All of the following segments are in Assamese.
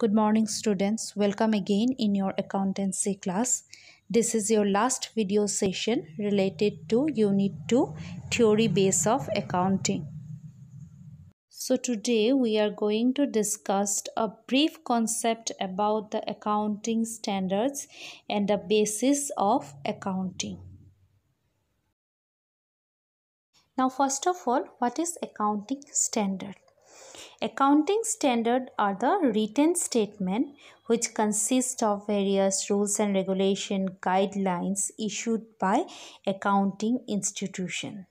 Good morning, students. Welcome again in your accountancy class. This is your last video session related to Unit 2 Theory Base of Accounting. So, today we are going to discuss a brief concept about the accounting standards and the basis of accounting. Now, first of all, what is accounting standard? Accounting standard are the written statement which consist of various rules and regulation guidelines issued by accounting institution.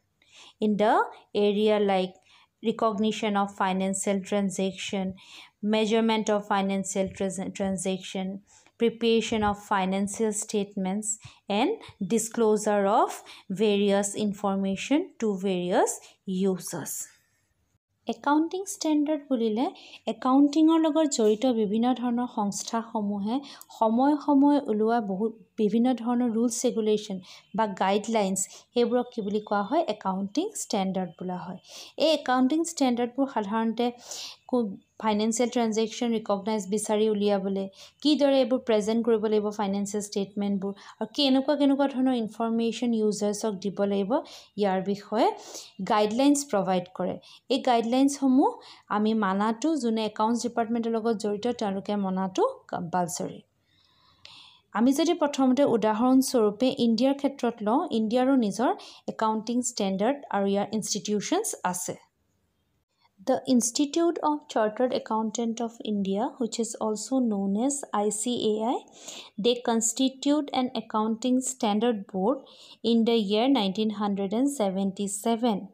In the area like recognition of financial transaction measurement of financial trans transaction preparation of financial statements and disclosure of various information to various users accounting standard বুলিলে একাউণ্টিঙৰ লগত জড়িত বিভিন্ন ধৰণৰ সংস্থাসমূহে সময়ে সময়ে ওলোৱা বহুত বিভিন্ন ধৰণৰ ৰুলছ ৰেগুলেশ্যন বা গাইডলাইনছ সেইবোৰক কি বুলি কোৱা হয়? একাউণ্টিং ষ্টেণ্ডাৰ্ড বোলা হয়। এই একাউণ্টিং ষ্টেণ্ডাৰ্ডবোৰ সাধাৰণতে ফাইনেন্সিয়েল ট্ৰেনজেকশ্যন ৰিকগনাইজ বিচাৰি উলিয়াবলৈ। কিদৰে এইবোৰ প্ৰেজেণ্ট কৰিব লাগিব ফাইনেন্সিয়েল ষ্টেটমেণ্টবোৰ আৰু কেনেকুৱা কেনেকুৱা ধৰণৰ ইনফৰ্মেশ্যন ইউজাৰ্ছক দিব লাগিব ইয়াৰ বিষয়ে গাইডলাইনছ প্ৰভাইড কৰে। এই গাইডলাইনছসমূহ আমি মানাটো যোনে একাউণ্টছ ডিপাৰ্টমেণ্টৰ লগত জড়িত তেওঁলোকে মনাটো কম্পালচৰি আমি যদি প্ৰথমতে উদাহৰণস্বৰূপে ইণ্ডিয়াৰ ক্ষেত্ৰত লওঁ ইণ্ডিয়াৰো নিজৰ একাউণ্টিং ষ্টেণ্ডাৰ্ড আৰু ইয়াৰ ইনষ্টিটিউশ্যনছ আছে। The Institute of Chartered Accountant of India, which is also known as ICAI, they constitute an accounting standard board in the year 1977.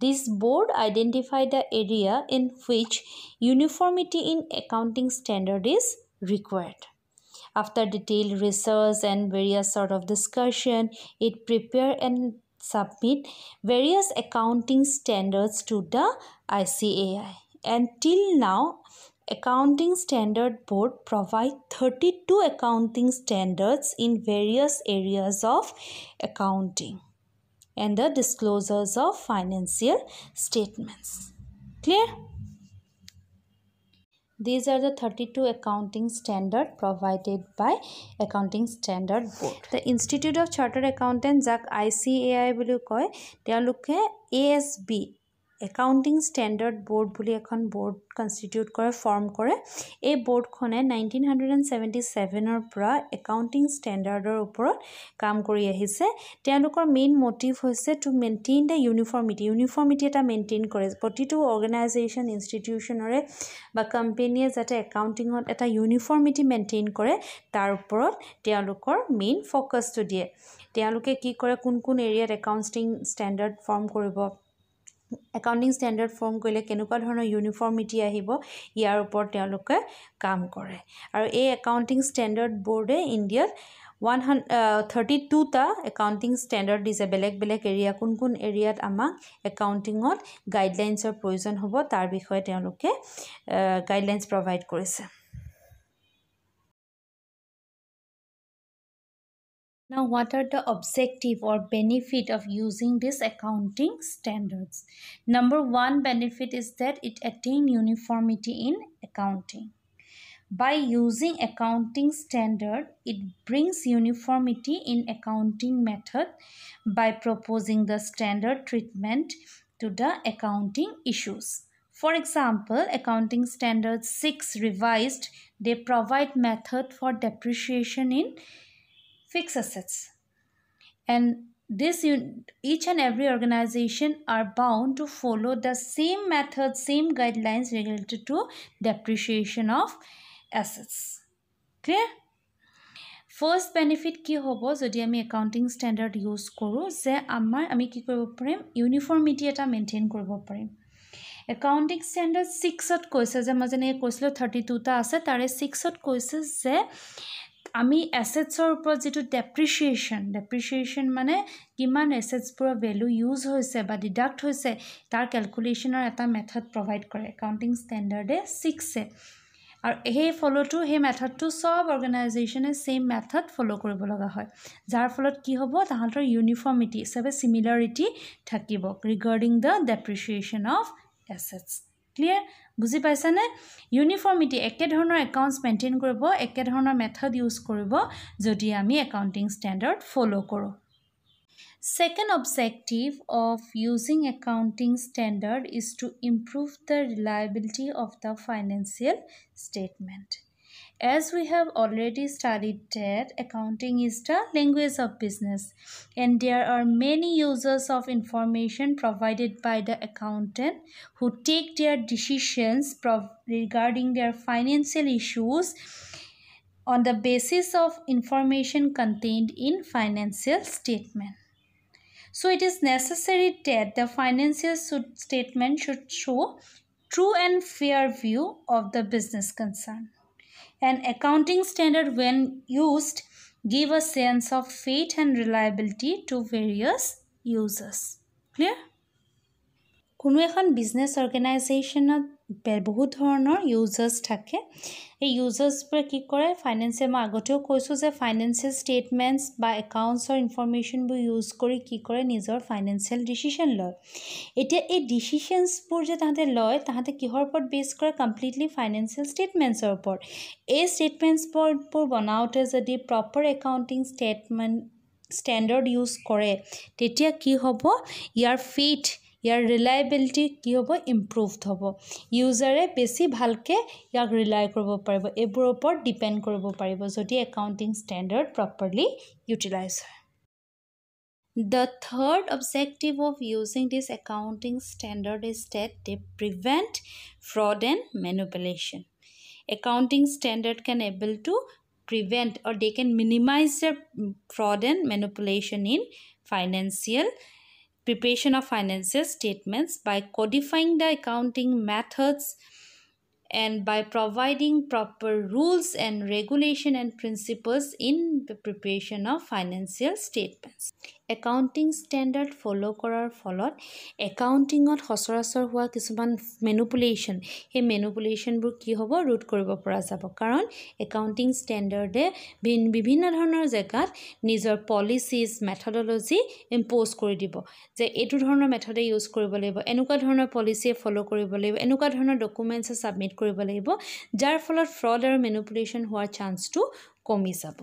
This board identified the area in which uniformity in accounting standard is required. After detailed research and various sort of discussion, it prepared and submit various accounting standards to the ICAI. Until now, Accounting Standard Board provide 32 accounting standards in various areas of accounting and the disclosures of financial statements. Clear? These are the 32 accounting standard provided by Accounting Standard Board. The Institute of Chartered Accountants যাক ICAI বুলি কয় তেওঁলোকে ASB একাউণ্টিং ষ্টেণ্ডাৰ্ড বৰ্ড বুলি এখন বৰ্ড কনষ্টিটিউট কৰে ফৰ্ম কৰে। এই বৰ্ডখনে নাইনটিন হাণ্ড্ৰেড এণ্ড ছেভেণ্টি ছেভেনৰ পৰা একাউণ্টিং ষ্টেণ্ডাৰ্ডৰ ওপৰত কাম কৰি আহিছে। তেওঁলোকৰ মেইন মটিভ হৈছে to maintain the uniformity uniformity এটা মেইনটেইন কৰে। প্ৰতিটো অৰ্গেনাইজেশ্যন ইনষ্টিটিউশ্যনৰে বা কোম্পেনীয়ে যাতে একাউণ্টিঙত এটা ইউনিফৰ্মিটি মেইনটেইন কৰে তাৰ ওপৰত তেওঁলোকৰ মেইন ফ'কাছটো দিয়ে। তেওঁলোকে কি কৰে? কোন কোন এৰিয়াত একাউণ্টিং ষ্টেণ্ডাৰ্ড ফৰ্ম কৰিব? একাউণ্টিং ষ্টেণ্ডাৰ্ড ফৰ্ম কৰিলে কেনেকুৱা ধৰণৰ ইউনিফৰ্মিটি আহিব ইয়াৰ ওপৰত তেওঁলোকে কাম কৰে। আৰু এই একাউণ্টিং ষ্টেণ্ডাৰ্ড বৰ্ডে ইণ্ডিয়াত ওৱান হান থাৰ্টি টুটা একাউণ্টিং ষ্টেণ্ডাৰ্ড দিছে। বেলেগ বেলেগ এৰিয়া কোন কোন এৰিয়াত আমাক একাউণ্টিঙত গাইডলাইনছৰ প্ৰয়োজন হ'ব তাৰ বিষয়ে তেওঁলোকে গাইডলাইনছ প্ৰভাইড কৰিছে। Now, what are the objective or benefit of using these accounting standards? Number one benefit is that it attain uniformity in accounting. By using accounting standard, it brings uniformity in accounting method by proposing the standard treatment to the accounting issues. For example, Accounting Standard 6 revised, they provide method for depreciation in fixed assets and this each and every organization are bound to follow the same method same guidelines related to depreciation of assets clear first benefit কি হ'ব যদি আমি একাউণ্টিং ষ্টেণ্ডাৰ্ড ইউজ কৰোঁ যে আমাৰ আমি কি কৰিব পাৰিম ইউনিফৰ্মিটি এটা মেইনটেইন কৰিব পাৰিম একাউণ্টিং ষ্টেণ্ডাৰ্ড ছিক্সত কৈছে যে মই যেনেকৈ কৈছিলোঁ থাৰ্টি টুটা আছে তাৰে ছিক্সত কৈছে যে আমি এছেটছৰ ওপৰত যিটো ডেপ্ৰিচিয়েশ্যন ডেপ্ৰিচিয়েশ্যন মানে কিমান এছেটছবোৰৰ ভেলু ইউজ হৈছে বা ডিডাক্ট হৈছে তাৰ কেলকুলেশ্যনৰ এটা মেথড প্ৰভাইড কৰে একাউণ্টিং ষ্টেণ্ডাৰ্ডে ছিক্সে আৰু সেই ফ'ল'টো সেই মেথডটো চব অৰ্গেনাইজেশ্যনে ছেইম মেথড ফ'ল' কৰিব লগা হয়। যাৰ ফলত কি হ'ব? তাহাঁতৰ ইউনিফৰ্মিটি চবে চিমিলাৰিটি থাকিব regarding the depreciation of assets clear বুজি পাইছানে ইউনিফৰ্মিটি একেধৰণৰ একাউণ্টছ মেইনটেইন কৰিব একেধৰণৰ মেথড ইউজ কৰিব যদি আমি একাউণ্টিং ষ্টেণ্ডাৰ্ড ফ'ল' কৰোঁ Second objective of using accounting standard is to improve the reliability of the financial statement. As we have already studied that accounting is the language of business and there are many users of information provided by the accountant who take their decisions regarding their financial issues on the basis of information contained in financial statement. So it is necessary that the financial statement should show true and fair view of the business concern. An accounting standard when used give a sense of faith and reliability to various users. Clear? কোনো এখন বিজনেছ অৰ্গেনাইজেশ্যনত বহুত ধৰণৰ ইউজাৰ্ছ থাকে। এই ইউজাৰ্ছবোৰে কি কৰে ফাইনেন্সিয়েল মই আগতেও কৈছোঁ যে ফাইনেন্সিয়েল ষ্টেটমেণ্টছ বা একাউণ্টছৰ ইনফৰ্মেশ্যনবোৰ ইউজ কৰি কি কৰে নিজৰ ফাইনেন্সিয়েল ডিচিশ্যন লয়। এতিয়া এই ডিচিশ্যনছবোৰ যে তাহাঁতে লয় তাহাঁতে কিহৰ ওপৰত বেছ কৰে? কমপ্লিটলি ফাইনেন্সিয়েল ষ্টেটমেণ্টছৰ ওপৰত। এই ষ্টেটমেণ্টছবোৰ বনাওঁতে যদি proper accounting statement standard use কৰে তেতিয়া কি হ'ব? ইয়াৰ ফেইথ ইয়াৰ ৰিলায়েবিলিটি কি হ'ব? ইম্প্ৰুভড হ'ব। ইউজাৰে বেছি ভালকৈ ইয়াক ৰিলাই কৰিব পাৰিব। এইবোৰৰ ওপৰত ডিপেণ্ড কৰিব পাৰিব যদি একাউণ্টিং ষ্টেণ্ডাৰ্ড প্ৰপাৰলি ইউটিলাইজ হয়। The third objective of using this accounting standard is that they prevent fraud and manipulation accounting standard can able to prevent or they can minimize the fraud and manipulation in financial preparation of financial statements by codifying the accounting methods and by providing proper rules and regulation and principles in the preparation of financial statements. Accounting standard follow' কৰাৰ ফলত একাউণ্টিঙত সচৰাচৰ হোৱা কিছুমান মেনুপুলেশ্যন সেই মেনুপুলেশ্যনবোৰ কি হ'ব? ৰোধ কৰিব পৰা যাব। কাৰণ একাউণ্টিং ষ্টেণ্ডাৰ্ডে বিভিন্ন ধৰণৰ জেগাত নিজৰ পলিচিজ মেথডলজি ইম্প'জ কৰি দিব। যে এইটো ধৰণৰ মেথডে ইউজ কৰিব লাগিব এনেকুৱা ধৰণৰ পলিচিয়ে ফ'ল' কৰিব লাগিব এনেকুৱা ধৰণৰ ডকুমেণ্টছে ছাবমিট কৰিব লাগিব যাৰ ফলত ফ্ৰড আৰু মেনুপুলেশ্যন হোৱাৰ চান্সটো কমি যাব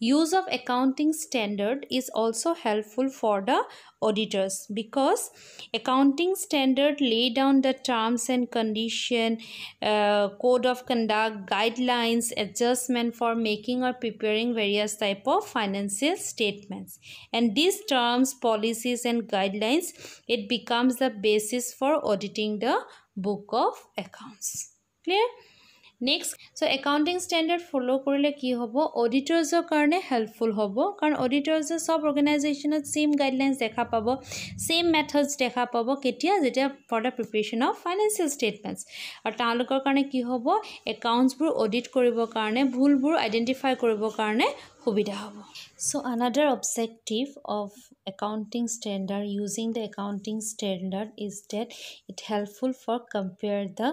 use of accounting standard is also helpful for the auditors because accounting standard lay down the terms and condition uh, code of conduct guidelines adjustment for making or preparing various type of financial statements and these terms policies and guidelines it becomes the basis for auditing the book of accounts. Clear next so' accounting standard follow' কৰিলে কি হ'ব অডিটৰ্ছৰ কাৰণে হেল্পফুল হ'ব কাৰণ অডিটৰ্ছে চব অৰ্গেনাইজেশ্যনত ছেইম গাইডলাইনছ দেখা পাব ছেইম মেথডছ দেখা পাব কেতিয়া যেতিয়া for the preparation of financial statements আৰু তেওঁলোকৰ কাৰণে কি হ'ব একাউণ্টছবোৰ অডিট কৰিবৰ কাৰণে ভুলবোৰ আইডেণ্টিফাই কৰিবৰ কাৰণে সুবিধা হ'ব so' another objective of accounting standard using the accounting standard is that it helpful for compare the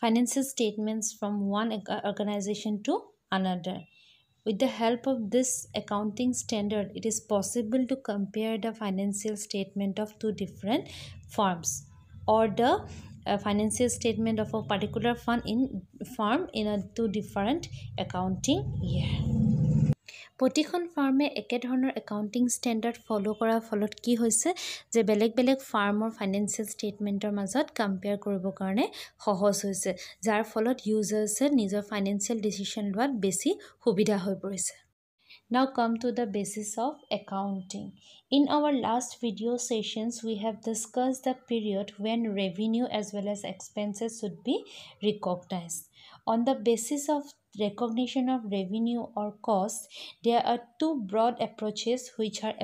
financial statements from one organization to another. With the help of this accounting standard, it is possible to compare the financial statement of two different firms or the uh, financial statement of a particular fund in firm in a two different accounting year. প্ৰতিখন ফাৰ্মে একেধৰণৰ একাউণ্টিং ষ্টেণ্ডাৰ্ড ফ'ল' কৰাৰ ফলত কি হৈছে যে বেলেগ বেলেগ ফাৰ্মৰ ফাইনেন্সিয়েল ষ্টেটমেণ্টৰ মাজত কম্পেয়াৰ কৰিবৰ কাৰণে সহজ হৈছে যাৰ ফলত ইউজাৰ্ছে নিজৰ ফাইনেন্সিয়েল ডিচিশ্যন লোৱাত বেছি সুবিধা হৈ পৰিছে। Now come to the basis of accounting. In our last video' sessions we have discuss the period when revenue as well as expenses should be recognize On the basis of recognition of revenue or cost, there are two broad approaches which are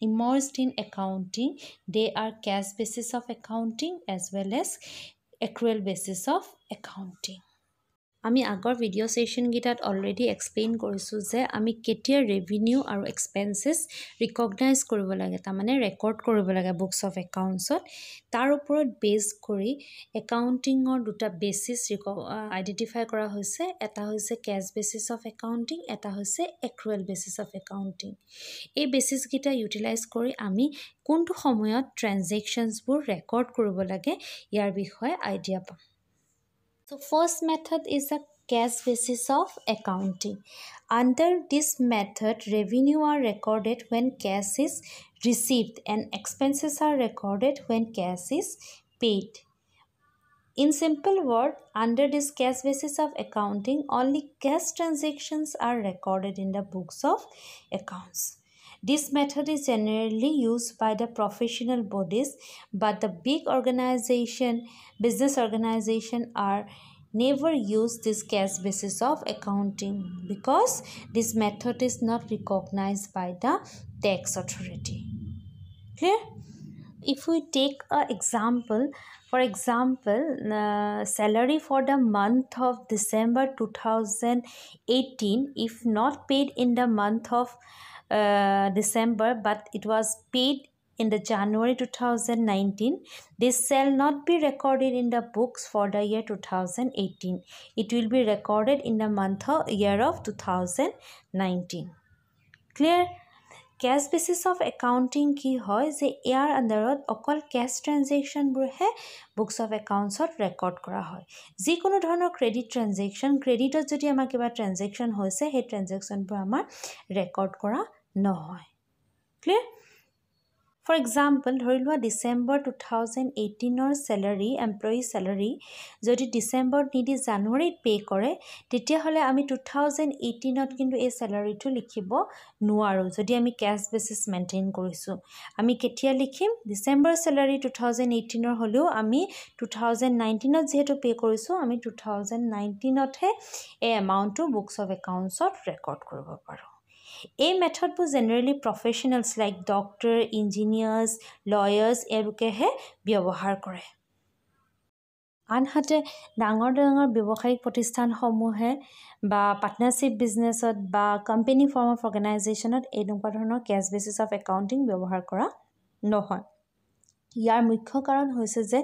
immersed in accounting. They are cash basis of accounting as well as accrual basis of accounting. আমি আগৰ ভিডিঅ' ছেশ্যনকেইটাত অলৰেডি এক্সপ্লেইন কৰিছোঁ যে আমি কেতিয়া ৰেভিনিউ আৰু এক্সপেঞ্চেছ ৰিকগনাইজ কৰিব লাগে তাৰমানে ৰেকৰ্ড কৰিব লাগে বুকছ অফ একাউণ্টছত তাৰ ওপৰত বেছ কৰি একাউণ্টিঙৰ দুটা বেচিছ ৰিক আইডেণ্টিফাই কৰা হৈছে। এটা হৈছে কেছ বেচিছ অফ একাউণ্টিং এটা হৈছে এক্ৰুৱেল বেচিছ অফ একাউণ্টিং এই বেচিছকেইটা ইউটিলাইজ কৰি আমি কোনটো সময়ত ট্ৰেনজেকশ্যনছবোৰ ৰেকৰ্ড কৰিব লাগে ইয়াৰ বিষয়ে আইডিয়া পাম। So first method is a cash basis of accounting. Under this method, revenue are recorded when cash is received and expenses are recorded when cash is paid. In simple word, under this cash basis of accounting, only cash transactions are recorded in the books of accounts. This method is generally used by the professional bodies, but the big organization, business organization are never use this cash basis of accounting because this method is not recognized by the tax authority. Clear? If we take an example, for example, uh, salary for the month of December 2018, if not paid in the month of December, but it was paid in the January 2019, this shall not be recorded in the books for the year 2018. It will be recorded in the month of year of 2019. Clear? Cash basis of accounting কি হয় যে ইয়াৰ আণ্ডাৰত অকল কেছ ট্ৰেনজেকশ্যনবোৰহে বুকছ অফ একাউণ্টছত ৰেকৰ্ড কৰা হয় যিকোনো ধৰণৰ ক্ৰেডিট ট্ৰেনজেকশ্যন ক্ৰেডিটত যদি আমাৰ কিবা ট্ৰেনজেকশ্যন হৈছে সেই ট্ৰেনজেকশ্যনবোৰ আমাৰ ৰেকৰ্ড কৰা নহয়। ক্লিয়াৰ ফৰ এক্সাম্পল ধৰি লোৱা ডিচেম্বৰ টু থাউজেণ্ড এইটিনৰ চেলাৰী এমপ্লয়ী চেলাৰী যদি ডিচেম্বৰত নিদি জানুৱাৰীত পে' কৰে তেতিয়াহ'লে আমি টু থাউজেণ্ড এইটিনত কিন্তু এই চেলাৰীটো লিখিব নোৱাৰোঁ যদি আমি কেছ বেচিছ মেইনটেইন কৰিছোঁ। আমি কেতিয়া লিখিম? ডিচেম্বৰ চেলাৰী টু থাউজেণ্ড এইটিনৰ হ'লেও আমি টু থাউজেণ্ড নাইনটিনত যিহেতু পে' কৰিছোঁ আমি টু থাউজেণ্ড নাইনটিনতহে এই এমাউণ্টটো বুকছ অফ একাউণ্টছত ৰেকৰ্ড কৰিব পাৰোঁ। এই মেথডবোৰ generally professionals like doctor engineers lawyers এওঁলোকেহে ব্যৱহাৰ কৰে। আনহাতে ডাঙৰ ডাঙৰ ব্যৱসায়িক প্ৰতিষ্ঠানসমূহে বা পাৰ্টনাৰশ্বিপ বিজনেছত বা কোম্পেনী ফৰ্ম অফ অৰ্গেনাইজেশ্যনত এনেকুৱা ধৰণৰ কেছ বেচিছ অফ একাউণ্টিং ব্যৱহাৰ কৰা নহয়। ইয়াৰ মুখ্য কাৰণ হৈছে যে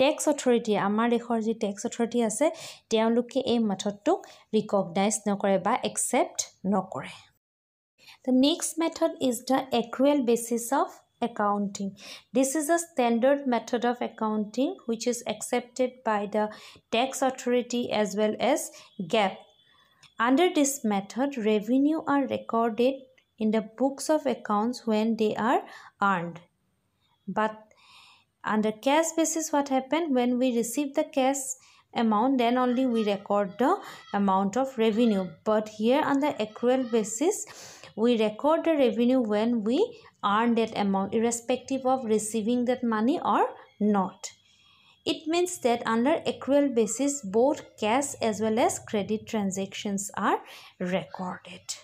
টেক্স অথৰিটিয়ে আমাৰ দেশৰ যি টেক্স অথৰিটি আছে তেওঁলোকে এই মেথডটোক ৰিকগনাইজ নকৰে বা একচেপ্ট নকৰে। The next method is the accrual basis of accounting. This is a standard method of accounting which is accepted by the tax authority as well as GAAP. Under this method, revenue are recorded in the books of accounts when they are earned. But under cash basis, what happened when we receive the cash amount, then only we record the amount of revenue. But here on the accrual basis, we record the revenue when we earn that amount irrespective of receiving that money or not it means that under accrual basis both cash as well as credit transactions are recorded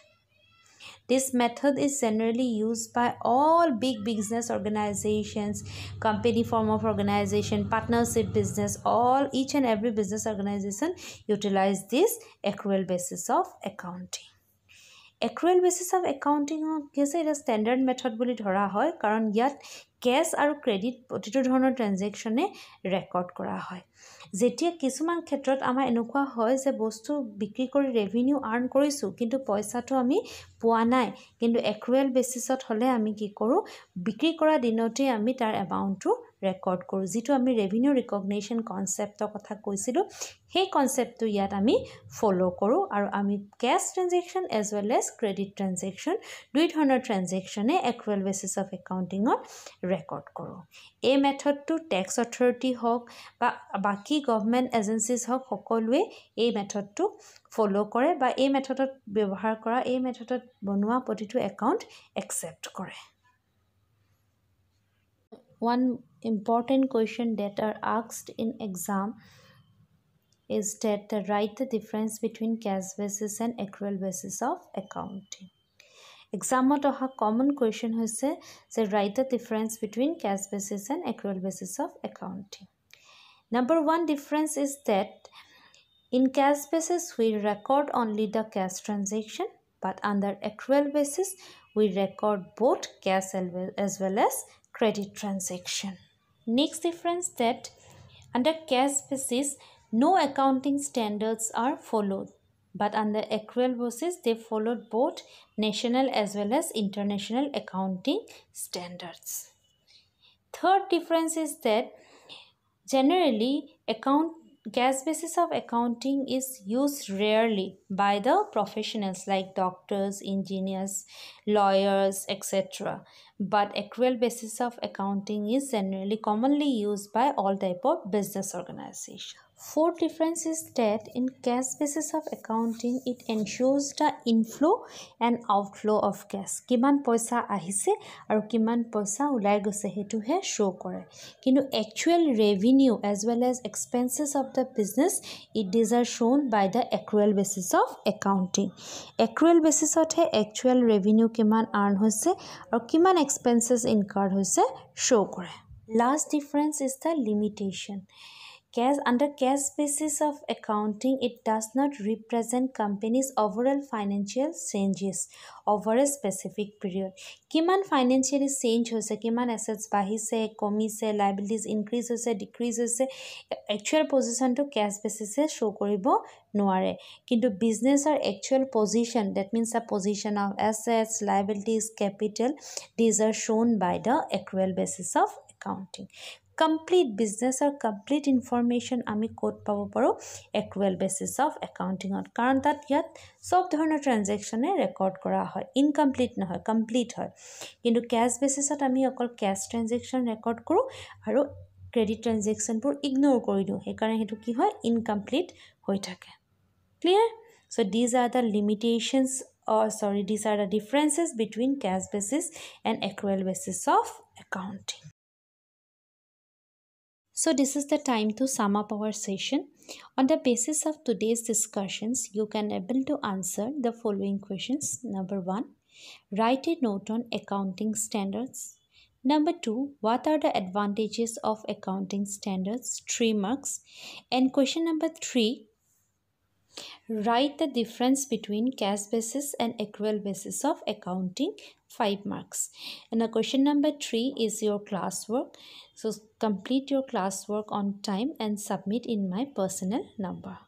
this method is generally used by all big business organizations company form of organization partnership business all each and every business organization utilize this accrual basis of accounting accrual basis of একাউণ্টিঙক কি আছে এটা ষ্টেণ্ডাৰ্ড মেথড বুলি ধৰা হয় কাৰণ ইয়াত কেছ আৰু ক্ৰেডিট প্ৰতিটো ধৰণৰ ট্ৰেনজেকশ্যনে ৰেকৰ্ড কৰা হয় যেতিয়া কিছুমান ক্ষেত্ৰত আমাৰ এনেকুৱা হয় যে বস্তু বিক্ৰী কৰি ৰেভিনিউ আৰ্ণ কৰিছোঁ কিন্তু পইচাটো আমি পোৱা নাই। কিন্তু এক্ৰুৱেল বেচিছত হ'লে আমি কি কৰোঁ বিক্ৰী কৰা দিনতেই আমি তাৰ এমাউণ্টটো ৰেকৰ্ড কৰোঁ। যিটো আমি ৰেভিনিউ ৰিকগনেশ্যন কনচেপ্টৰ কথা কৈছিলোঁ সেই কনচেপ্টটো ইয়াত আমি ফ'ল' কৰোঁ আৰু আমি cash transaction as well as credit transaction দুই ধৰণৰ ট্ৰেনজেকশ্যনে একুৱেল বেচিছ অফ একাউণ্টিঙত ৰেকৰ্ড কৰোঁ। এই মেথডটো টেক্স অথৰিটি হওক বা বাকী গভমেণ্ট এজেঞ্চিজ হওক সকলোৱে এই মেথডটো ফ'ল' কৰে বা এই মেথডত ব্যৱহাৰ কৰা এই মেথডত বনোৱা প্ৰতিটো একাউণ্ট একচেপ্ট কৰে। One important question that are আক্সড in exam is that the write the difference between cash basis and accrual basis of accounting এক্সামত অহা কমন কুৱেশ্যন হৈছে যে write the difference between cash basis and accrual basis of accounting number one difference is that In cash basis, we record only the cash transaction, but under accrual basis, we record both cash as well as credit transaction. Next difference that under cash basis, no accounting standards are followed, but under accrual basis, they followed both national as well as international accounting standards. Third difference is that generally account cash basis of accounting is used rarely by the professionals like doctors, engineers, lawyers, etc. But accrual basis of accounting is generally commonly used by all type of business organization. Fourth difference is that in cash basis of accounting, it ensures the inflow and outflow of cash. কিমান পইচা আহিছে আৰু কিমান পইচা ওলাই গৈছে সেইটোহে শ্ব' কৰে কিন্তু actual revenue as well as expenses of the business it these are shown by the accrual basis of accounting accrual বেচিছতহে actual revenue কিমান আৰ্ণ হৈছে আৰু কিমান এক্সপেঞ্চেছ ইনকাৰ্ড হৈছে শ্ব' কৰে last difference is the limitation cash under cash basis of accounting it does not represent company's overall financial changes over a specific period কিমান financially change হৈছে কিমান assets বাঢ়িছে কমিছে liabilities increase হৈছে decrease হৈছে actual positionটো cash basisে show কৰিব নোৱাৰে কিন্তু businessৰ actual position that means the position of assets liabilities capital these are shown by the accrual basis of accounting complete বিজনেছৰ কমপ্লিট ইনফৰ্মেশ্যন আমি ক'ত পাব পাৰোঁ? একুৱেল বেচিছ অফ একাউণ্টিঙত কাৰণ তাত ইয়াত চব ধৰণৰ ট্ৰেনজেকশ্যনে ৰেকৰ্ড কৰা হয়। ইনকমপ্লিট নহয় কমপ্লিট হয়। কিন্তু কেছ বেচিছত আমি অকল কেছ ট্ৰেনজেকশ্যন ৰেকৰ্ড কৰোঁ আৰু ক্ৰেডিট ট্ৰেনজেকশ্যনবোৰ ইগন'ৰ কৰি দিওঁ। সেইকাৰণে সেইটো কি হয়? ইনকমপ্লিট হৈ থাকে। Clear so' these are the limitations sorry these are the differences between cash basis and accrual basis of accounting So this is the time to sum up our session. On the basis of today's discussions, you can able to answer the following questions. Number one, write a note on accounting standards. Number two, what are the advantages of accounting standards? Three marks. And question number three, write the difference between cash basis and accrual basis of accounting 5 marks. And the question number 3 is your classwork. So complete your classwork on time and submit in my personal number.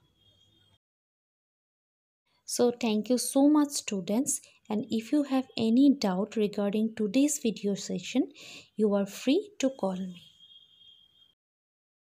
So thank you so much students. And if you have any doubt regarding today's video session you are free to call me